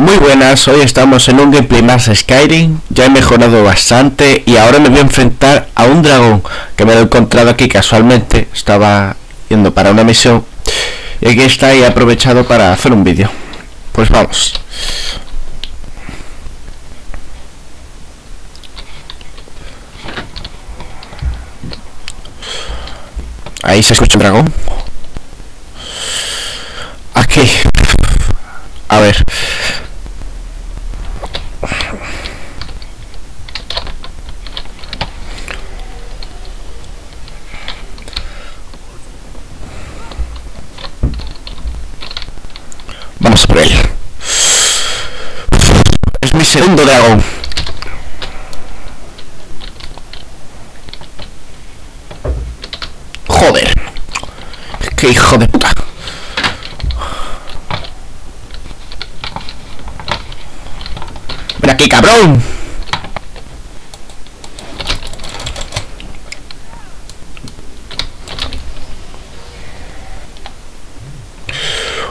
Muy buenas, hoy estamos en un gameplay más Skyrim, ya he mejorado bastante y ahora me voy a enfrentar a un dragón que me lo he encontrado aquí casualmente, estaba yendo para una misión y aquí está y he aprovechado para hacer un vídeo. Pues vamos. Ahí se escucha un dragón. Aquí. A ver. Vamos por él. Es mi segundo dragón. Joder. Qué hijo de puta. Ven aquí, cabrón.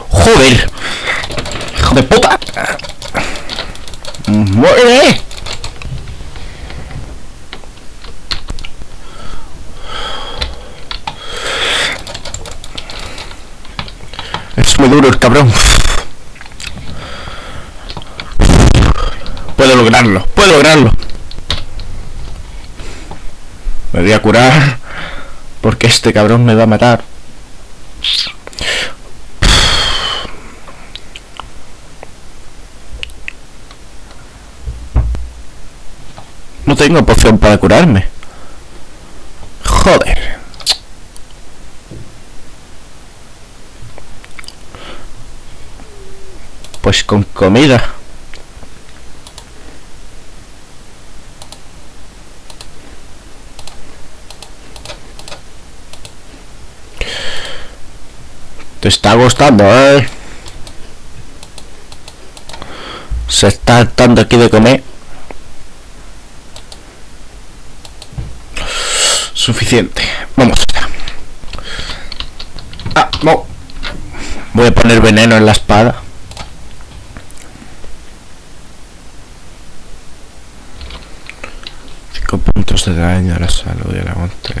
Joder. Hijo de puta. Muere. Es muy duro el cabrón. Puedo lograrlo, puedo lograrlo. Me voy a curar porque este cabrón me va a matar. No tengo poción para curarme. Joder. Pues con comida. Te está gustando, ¿eh? Se está dando aquí de comer. Vamos. Ah, no. Voy a poner veneno en la espada. Cinco puntos de daño a la salud y a la monte.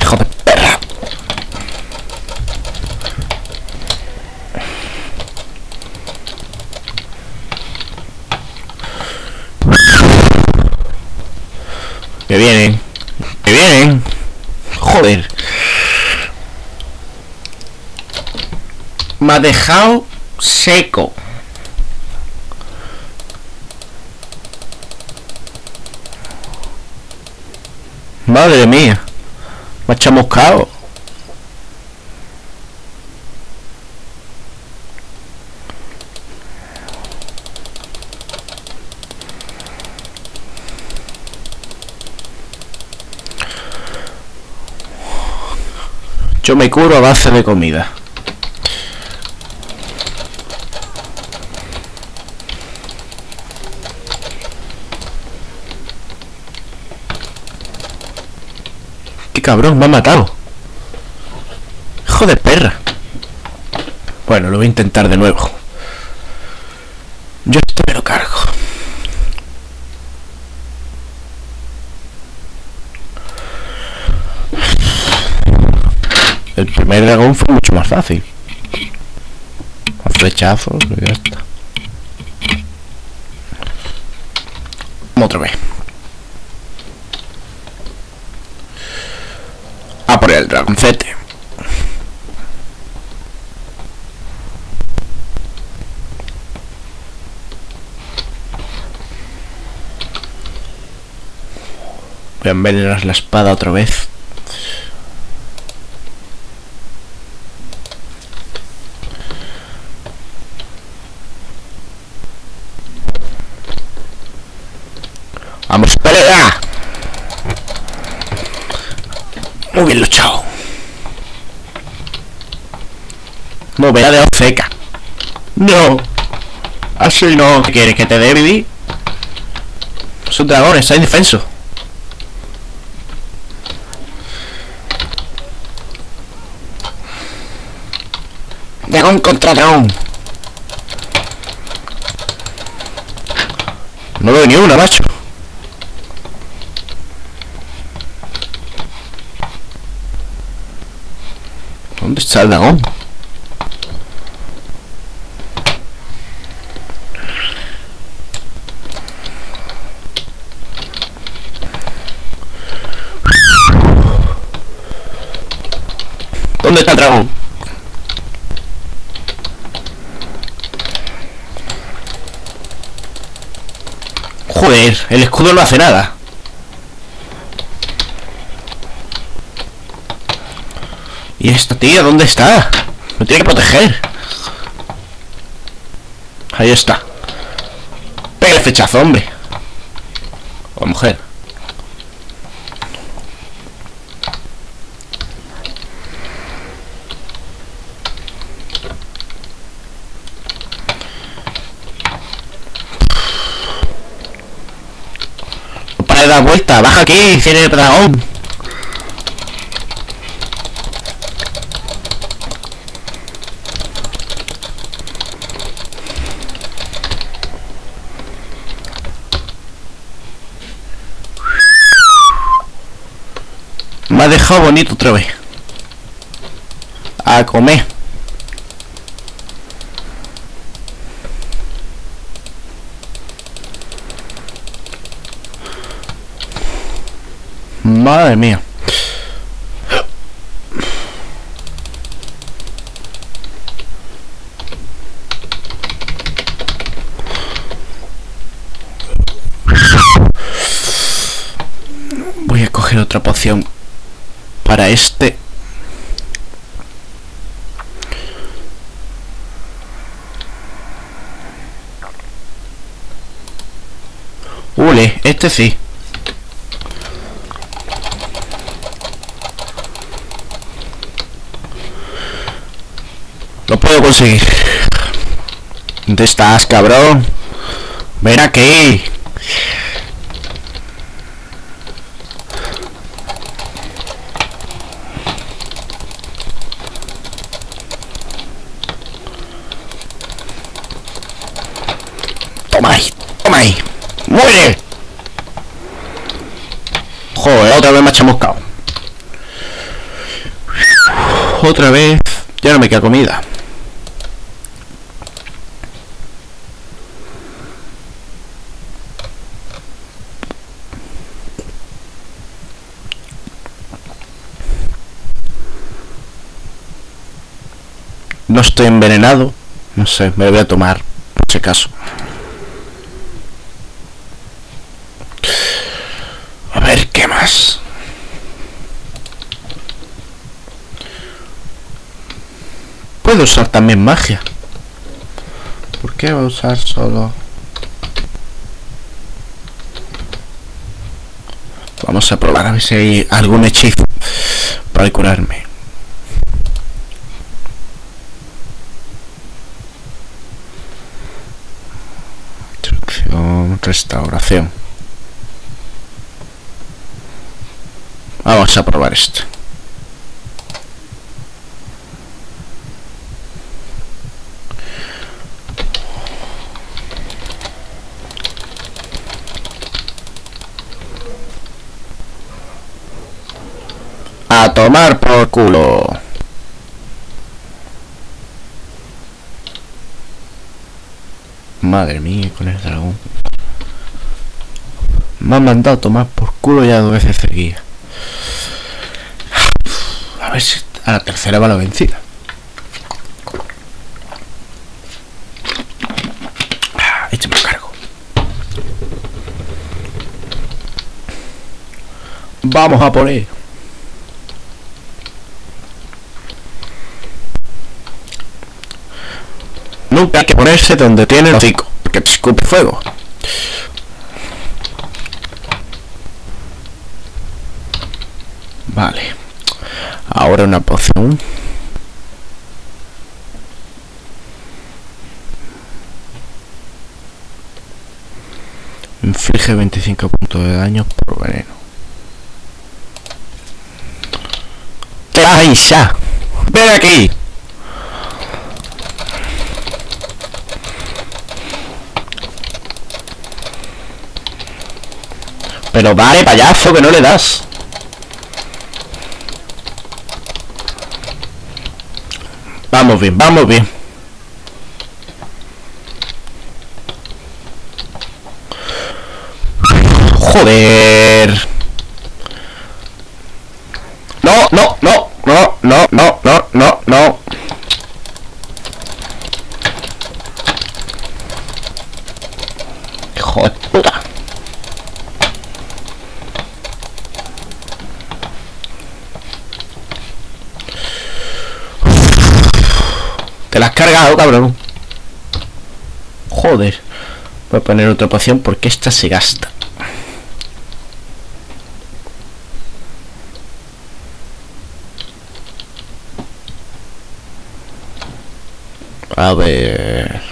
Hijo de perra. Que vienen. Que vienen. Joder. Me ha dejado seco. Madre mía. Me ha. Yo me curo a base de comida. ¡Qué cabrón! Me ha matado. ¡Hijo de perra! Bueno, lo voy a intentar de nuevo. Yo esto me lo cargo. El primer dragón fue mucho más fácil. A flechazos y ya está. Vamos otra vez. A por el dragoncete. Voy a envenenar la espada otra vez. ¡Vamos, pelea! Muy bien luchado. No, me ha dejado seca. No. Así no. ¿Qué quieres que te dé, Vivi? Es un dragón, está indefenso. Dragón contra dragón. No veo ni una, macho. ¿Dónde está el dragón? ¿Dónde está el dragón? Joder, el escudo no hace nada. ¿Y esta tía dónde está? Me tiene que proteger. Ahí está. Pega el fechazo, hombre. O mujer. Para de dar vuelta. Baja aquí, tiene dragón. Dejado bonito otra vez. A comer. Madre mía. Voy a coger otra poción para este. Ule, este sí. Lo puedo conseguir. ¿Dónde estás, cabrón? Ven aquí. Toma ahí, toma ahí. ¡Muere! Joder, otra vez me ha chamuscado. Otra vez. Ya no me queda comida. No estoy envenenado. No sé, me lo voy a tomar por si acaso. A ver, ¿qué más? Puedo usar también magia. ¿Por qué voy a usar solo? Vamos a probar a ver si hay algún hechizo para curarme. Instrucción, restauración. Vamos a probar esto. A tomar por culo. Madre mía, con el dragón. Me han mandado a tomar por culo ya dos veces seguidas. A ver si a la tercera va la vencida. Ah, a cargo. Vamos a por él. Nunca hay que ponerse donde tiene el hocico, porque te escupe fuego. Vale. Ahora una poción. Inflige 25 puntos de daño por veneno. ¡Te vas ya! ¡Ven aquí! Pero vale, payaso, que no le das. Vamos bien, vamos bien. Joder. Te la has cargado, cabrón. Joder. Voy a poner otra poción porque esta se gasta. A ver.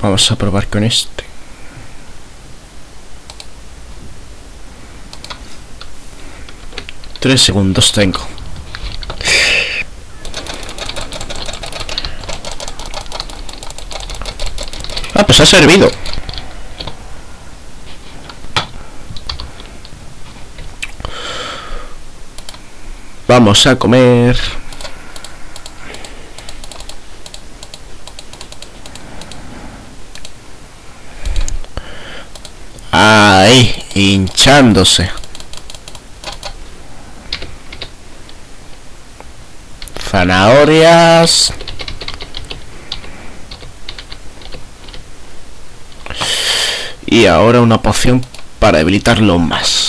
Vamos a probar con este. Tres segundos tengo. Ah, pues ha servido. Vamos a comer. Ahí, hinchándose. Zanahorias. Y ahora una poción para debilitarlo más.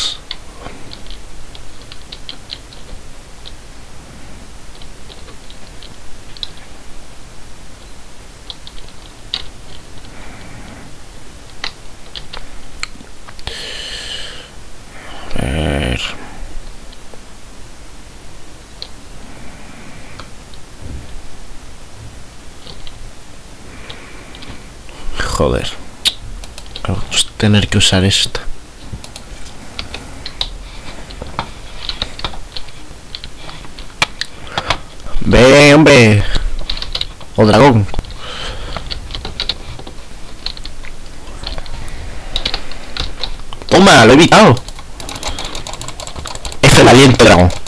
Joder. Vamos a tener que usar esta. Ve, hombre. O dragón. Toma, lo he evitado. Es el aliento dragón.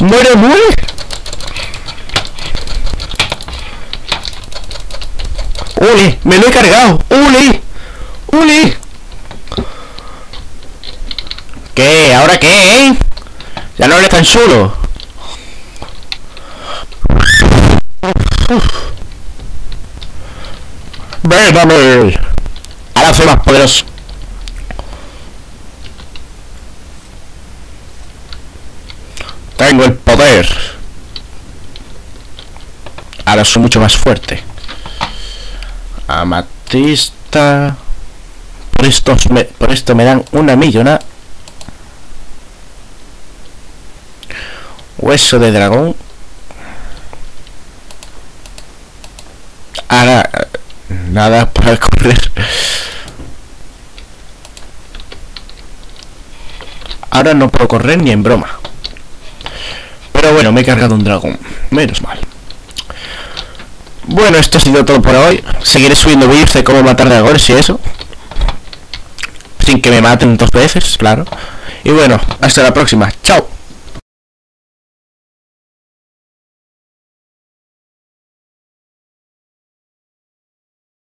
¡Muere, muere! ¡Uli! ¡Me lo he cargado! ¡Uli! ¡Uli! ¿Qué? ¿Ahora qué, eh? Ya no eres tan solo. ¡Ven, Ahora soy más poderoso. Tengo el poder. Ahora soy mucho más fuerte. Amatista. Por, me, por esto me dan una millona. Hueso de dragón. Ahora, nada para correr. Ahora no puedo correr ni en broma. Pero bueno, me he cargado un dragón. Menos mal. Bueno, esto ha sido todo por hoy. Seguiré subiendo vídeos de cómo matar dragones y eso. Sin que me maten dos veces, claro. Y bueno, hasta la próxima. Chao.